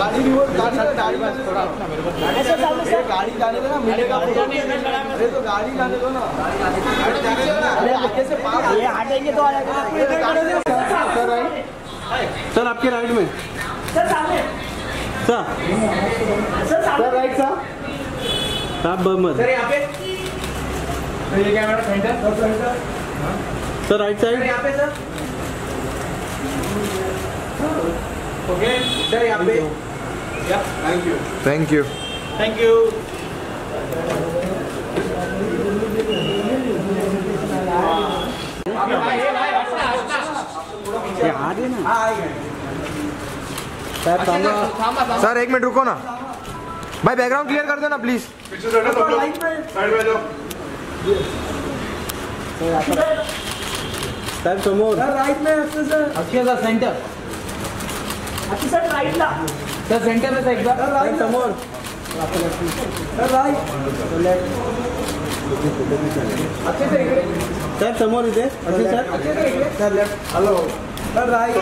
गाड़ी भी दो तो गाड़ी जाने दो ना गाड़ी से तो सर आपके राइट में सर सामने सर सर राइट सा मोहम्मद यहाँ पे? तो ये camera centre centre sir right side यहाँ पे सर? ओके सर यहाँ पे। Thank you thank you thank you आ रहे ना? सर थांबा। सर एक मिनट रुको ना। भाई बैकग्राउंड क्लियर कर दो ना प्लीज़ सर समोर राइट में सर अक्षय सर सेंटर अच्छी सर राइट ला। सर सेंटर में एक बार। सर समोर सर राइट अच्छे इकडे सर समोर इथे अक्षय सर अच्छे से sir left hello sir right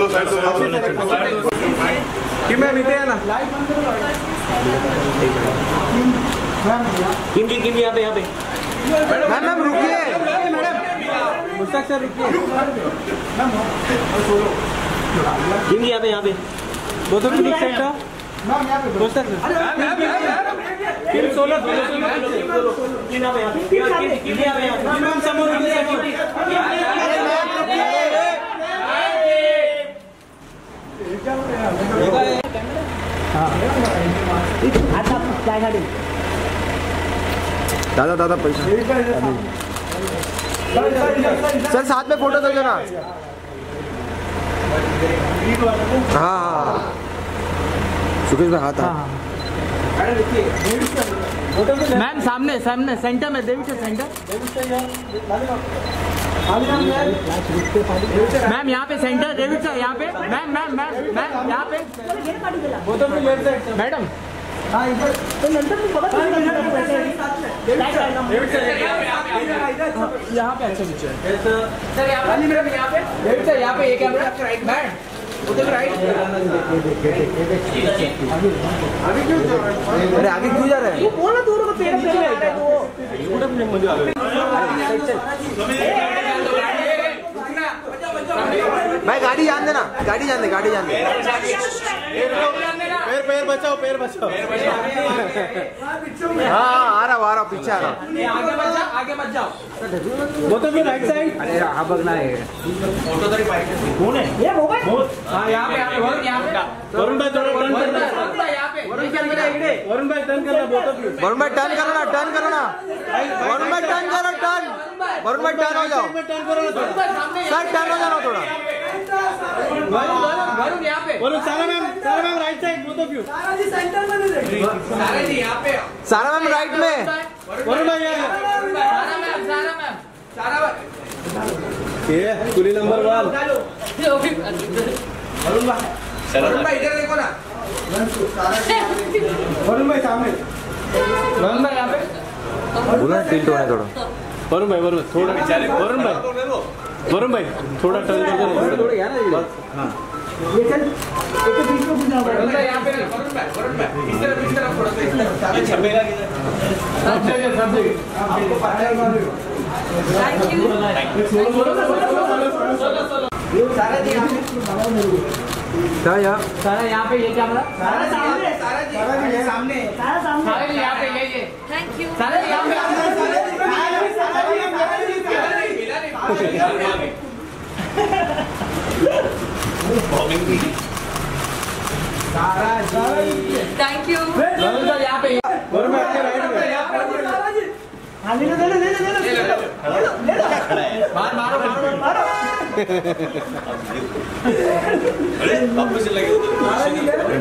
कि इथे आहे ना किम किम किम यहाँ पे यहाँ पे। मैम मैम रुकिए। मुश्ताक सर रुकिए। किम यहाँ पे यहाँ पे। दो तो सेंटर मुश्ताक सर। किम सोलो सोलो सोलो किम यहाँ पे यहाँ पे। किम यहाँ पे यहाँ पे। समोर आता काय गाडी दादा दादा, पैसे। सर, साथ में फ़ोटो दो ना हाँ हाँ सुकेश भाई, हाथ हाँ मैम, सामने सामने, सेंटर में, देवी सेंटर। मैम, यहाँ पे सेंटर डेविड सर यहाँ पे। मैम मैम मैम मैम, यहाँ पे। गेट तो. काय यहाँ पे अच्छा पीछे सर यहाँ पे यहाँ पे डेविड सर यहाँ पे एक कैमरा राइट मैम उधर राइट अरे आगे क्यों जा रहे हैं तू बोल ना तू आ रहे हो भाई गाड़ी जान देना गाड़ी जान दे गाड़ी जान दे पैर पैर बचाओ पैर बचाओ हाँ हाँ, आ रहा आ रहा पीछे आ रहा आगे मत जाओ आगे मत जाओ वो तो भी राइट साइड अरे हाँ बगना है ये मोबाईल हाँ यहाँ पे यहाँ पे वरुण यहाँ पे वरुण भाई थोड़ा टर्न करना वरुण भाई यहाँ पे वरुण भाई वरुण भाई टर्न करना ऑफ़ यू वरुण भाई टर्न करो ना टर्न करो ना वरुण भाई टर्न करो टर्न वरुण भाई टर्न हो जाओ सर टर्न हो जाना थोड़ा वरुण वरुण वरुण यहाँ पे। Varun Sara ma'am Sara ma'am right side both of you Sara ji यहाँ पे। सारा मैम राइट में। वरुण भाई यहाँ सारा मैम सारा मैम सारा ये कुली नंबर वन वरुण भाई इधर देखो ना। वरुण भाई सामने। वरुण भाई यहाँ पे। बोला टिल्ट होना थोड़ा। वरुण भाई वरुण थोड़ा वरुण भाई। वरुण भाई थोड़ा टर्न कर दो थोड़ा हाँ वरुण भाई यहाँ पे वरुण भाई वरुण भाई इस तरफ़ इस तरफ़ थोड़ा सा इस तरफ़ ये छपेगा सब जगह सब जगह क्या यार सारा यहाँ पे ये कैमरा सारा सामने सारा सामने सारा सामने सारे जी यहाँ पे ये ये थैंक यू सारे जी यहाँ पे थैंक यू सर यहाँ पे आपके में हाँ, ले लो। मार मारो मारो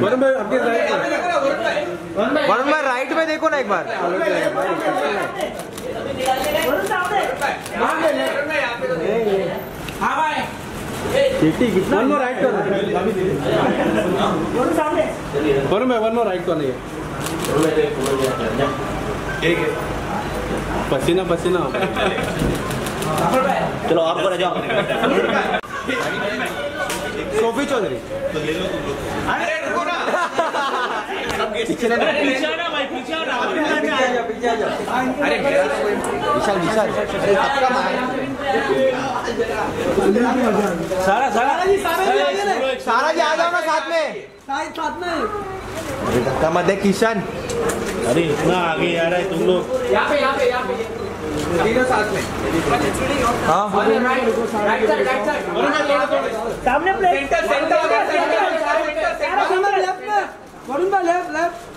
वरुण भाई आपके राइट वरुण भाई राइट में देखो ना एक बार वरुण सामने चीटी कितना वन मोर राइट कर वरुण सामने वन मोर राइट करना है पसीना पसीना चलो आप रह जाओ सोफी चौधरी पीछे। आना भाई आना विशाल विशाल अरे सबका सारा सारा सारा जी आ जाओ ना साथ में साथ में अरे धक्का मत दे किशन अरे इतना आगे आ रहा है तुम लोग हाँ सामने प्लेट सामने लेफ़्ट में वरुण भाई left left Sophie ji left अरे वरुण भाई सारा जी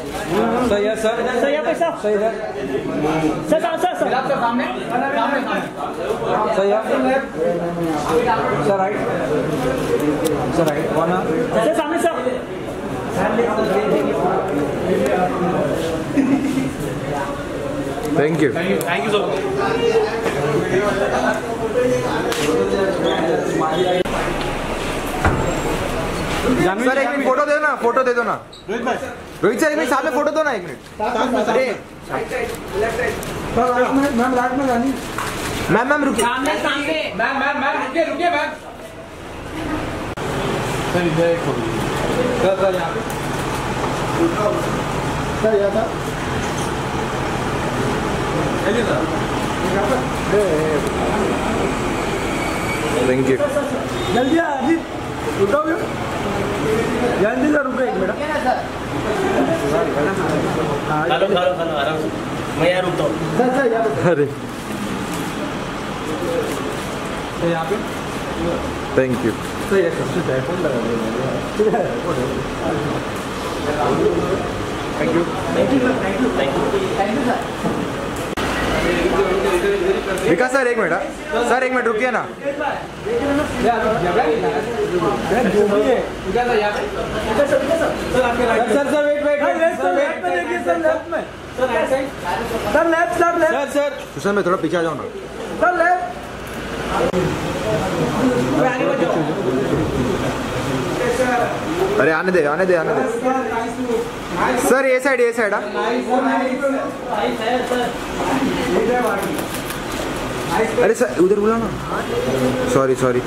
सही है सर सही है पैसा सही है सर सर सर सर सही है sir right sir right one sir सामने sir thank you thank you so much sir एक मिनट फ़ोटो दे दो ना फ़ोटो दे दो ना। रोहित सर एक मिनट सामने फ़ोटो दो ना एक मिनट। अरे। मैम राइट में जानी। मैम मैम रुकिए। सामने सामने। मैम मैम मैम रुकिए रुकिए मैम। सर इधर एक फ़ोटो सर सर यहाँ पे। चलिए सर। थैंक यू जल्दी आ अजीत। रुको भी जल्दी रुको एक मिनट। खालो खालो खालो आराम मैं यहाँ रुकता हूँ। सर सर यहाँ अरे। सर यहाँ पे। थैंक यू सही है सबसे डायफोन लगा थैंक यू विकास सर एक मिनट हाँ। सर एक मिनट रुकिए ना। Sir sir wait wait sir left में। Sir left sir left sir sir sir. Sushant मैं थोड़ा पीछे आ जाओ ना। सर लेफ़्ट अरे आने दे आने दे आने दे। सर ये साइड ये साइड अरे सर उधर बोला ना। सॉरी सॉरी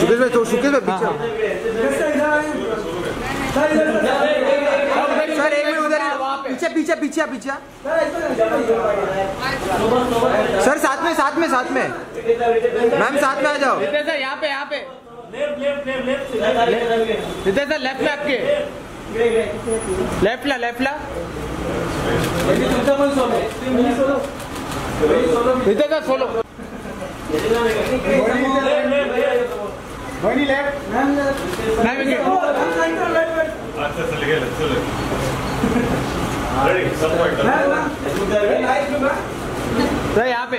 सुकेश भाई तो सुकेश भाई पीछे सर एक मिनट उधर पीछे पीछे पीछे पीछे। सर साथ में साथ में साथ में। मैम साथ में आ जाओ। यहाँ पे यहाँ पे। इधर से लेफ़्ट में आपके। लेफ़्ट ला लेफ़्ट ला। इधर से सोलो। मैं भी गया। सर यहाँ पे।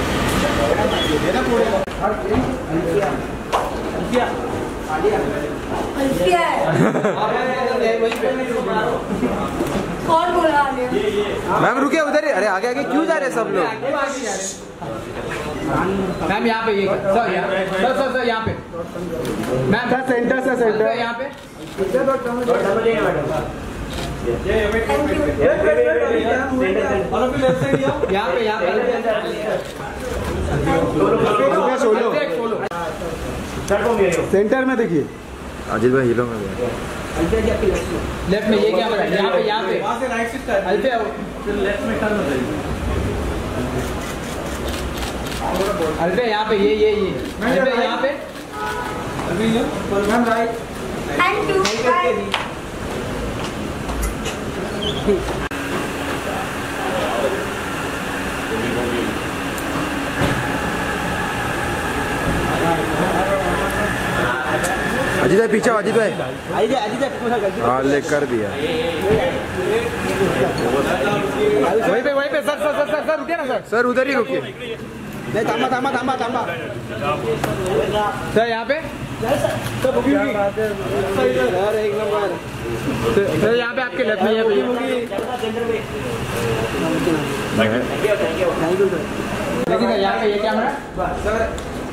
है कौन बोल रहा है मैम रुकिए उधर ही। अरे आगे आगे क्यों जा रहे सब लोग? मैम यहाँ पे ये सर यहाँ सर सर सर यहाँ पे। Ma'am sir centre sir centre. यहाँ पे। यहाँ पे यहाँ पे। सेंटर में देखिए। अजीत भाई हीरो में लेफ़्ट में ये कैमरा है? यहाँ पे यहाँ पे। वहाँ से राइट शिफ्ट कर अल्फे आओ फिर लेफ़्ट में टर्न हो जाएगी। यहाँ पे ये ये ये। अल्फे यहाँ पे। अभी ये ma'am right Thank you. Bye. Ajit भाई पीछे अजीत भाई। हाँ ले कर दिया। वहीं पे वहीं पे sir sir sir sir sir रुकिए ना सर। सर उधर ही रुकिए। नहीं थांबा थांबा थांबा थांबा। सर यहाँ पे? यार एक नंबर सर यहाँ पे आपके लेफ़्ट में यहाँ पे ये। देखिए सर यहाँ पे ये कैमरा देखिए sir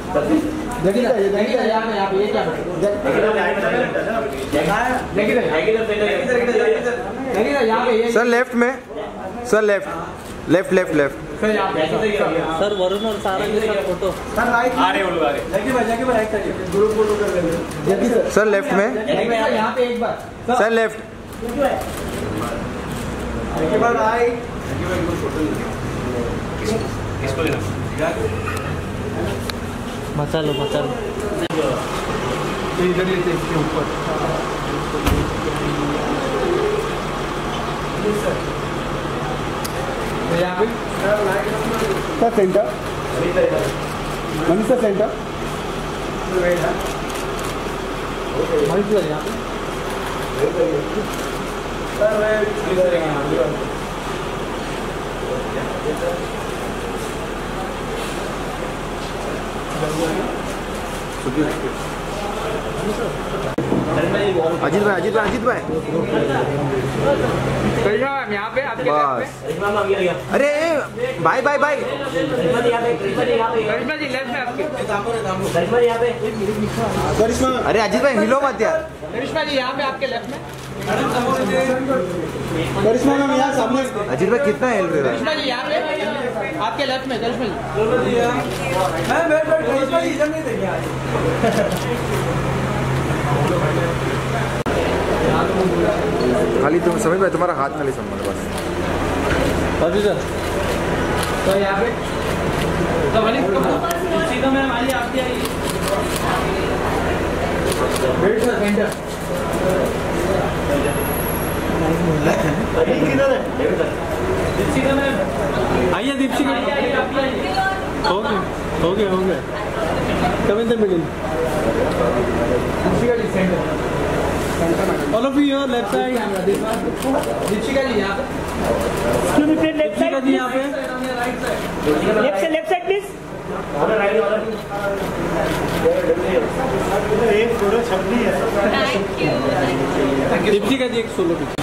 sir sir sir sir left में sir left left left left sir sir, sir Varun और सारा के साथ फ़ोटो सर राइट आ रहे लोग आ रहे जैकी भाई जैकी भाई राइट करिए ग्रुप फ़ोटो कर लेंगे सर लेफ़्ट में सर यहाँ पे एक बार सर लेफ़्ट एक बार राइट इसको लेना मचा लो मचा लो। इधर लेते हैं इसके ऊपर। तो sir. Centre Manish centre Manish sir यहाँ पे। अजीत भाई अजीत भाई अजीत भाई। करिश्मा यहाँ पे आपके बस। अरे भाई भाई भाई। करिश्मा जी लेफ़्ट में आपके। अरे अजीत भाई हिलो मत यार। करिश्मा जी यहाँ पे आपके लेफ़्ट में। करिश्मा मैम यहाँ सामने। अजीत भाई कितना हेल्प है? करिश्मा जी यहाँ पे। आपके लेफ़्ट में जी मैं बैठ बैठ इधर नहीं खाली तुम समझ भाई तुम्हारा हाथ खाली संभाल बस। अभी सर तो यहाँ पे तो मनीष सीधा मैम आइए आपकी आइए wait sir centre Deepshikha ma'am आइए दीपशिका हो गया हो गया हो गया। Come in the middle Deepika ji centre all of you your left side Deepika ji यहाँ पे। दीपशिका जी यहाँ पे। लेफ़्ट से left side please Thank you. Deepshikha ji एक सोलो पीछे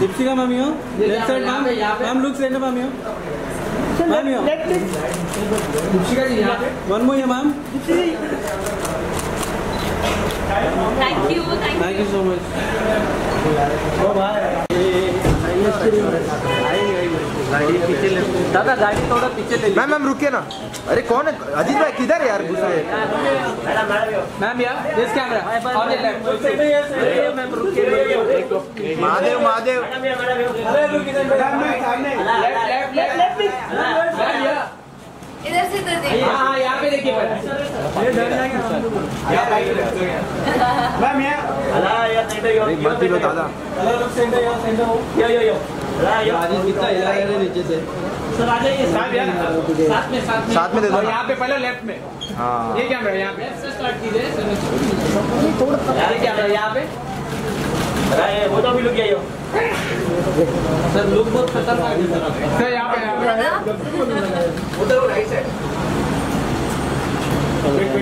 दीपशिका मैम यो left side ma'am ma'am look centre ma'am यो ma'am यो दीपिका जी यहाँ पे one more ma'am Thank you. Thank thank you so much दादा गाड़ी थोड़ा पीछे ले मैम मैम रुकिए ना अरे कौन है अजीत भाई किधर है यार मैम यहाँ this camera on your left ma'am रुकिए Mahadev Mahadev left left left ma'am यहाँ इधर से इधर देखिए हाँ हाँ यहाँ पे देखिए पहले मैम यहाँ एक बात लो दादा सेंटर यहाँ सेंटर हो राजेश कितना हिला रहे हैं नीचे से साथ में साथ में साथ में दे। दो यहाँ पे पहले लेफ़्ट में। हाँ। ये कैमरा यहाँ पे? स्टार्ट कीजिए। ये कैमरा यहाँ पे? सर लुक बहुत खतरनाक है सर सर यहाँ पे यहाँ पे।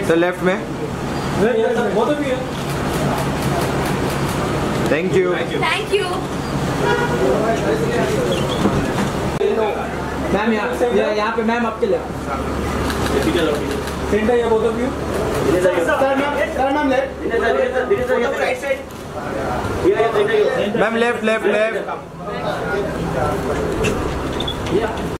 सर लेफ़्ट में बहुत भी है। Thank you Thank you. Ma'am यहाँ पे मैम आपके लिए। सेंटर या sir ma'am left ma'am left left left